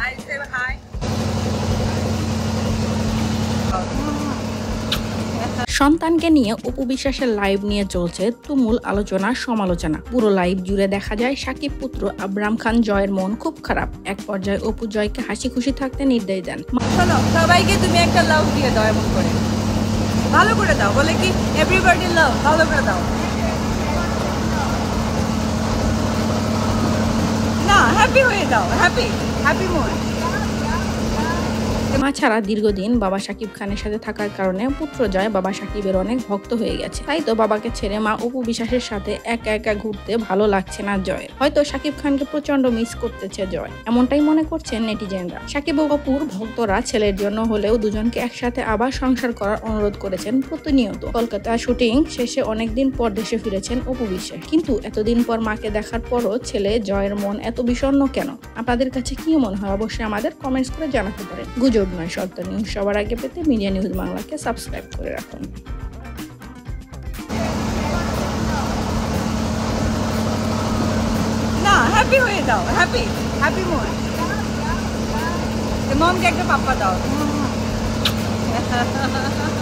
Hi, say hi. সন্তানকে নিয়ে অপু বিশ্বাসের লাইভ নিয়ে চলছে তুমুল আলোচনা সমালোচনা। পুরো লাইভ জুড়ে দেখা যায় সাকিব পুত্র আবরাম খান জয়ের মন খুব খারাপ। এক পর্যায়ে অপু জয়কে হাসি খুশি থাকতে নির্দেশ দেন। সবাইকে তুমি একটা লাভ দিয়ে দাও এমন করে। ভালো করে দাও বলে কি এভরিবডি লাভ ভালো করে দাও না হ্যাপি হয়ে দাও হ্যাপি হ্যাপি মোড মা ছাড়া দীর্ঘদিন বাবা সাকিব খানের সাথে থাকার কারণে পুত্র জয় বাবা সাকিবের অনেক ভক্ত হয়ে গেছে। তাই তো বাবাকে ছেড়ে মা অপু বিশ্বাসের সাথে একা একা ঘুরতে ভালো লাগছে না জয় হয়তো সাকিব খানকে প্রচণ্ড মিস করতেছে জয়। এমনটাই মনে করছেন নেটিজেনরা। সাকিব ও অপুর ভক্তরা ছেলের জন্য হলেও দুজনকে একসাথে আবার সংসার করার অনুরোধ করেছেন প্রতিনিয়ত। কলকাতা শুটিং শেষে অনেকদিন পর দেশে ফিরেছেন অপু বিশ্বাস। কিন্তু এতদিন পর মাকে দেখার পরও ছেলে জয়ের মন এত বিষণ্ণ কেন? আপনাদের কাছে কি মনে হয়? অবশ্যই আমাদের কমেন্টস করে জানাতে পারেন। গুজব নয় সত্য নিউজ সবার আগে পেতে মিডিয়া নিউজ বাংলাকে সাবস্ক্রাইব করে রাখুন। না হ্যাপি হয়ে দাও হ্যাপি হ্যাপি মোড মমকে একটা পাপ্পা দাও।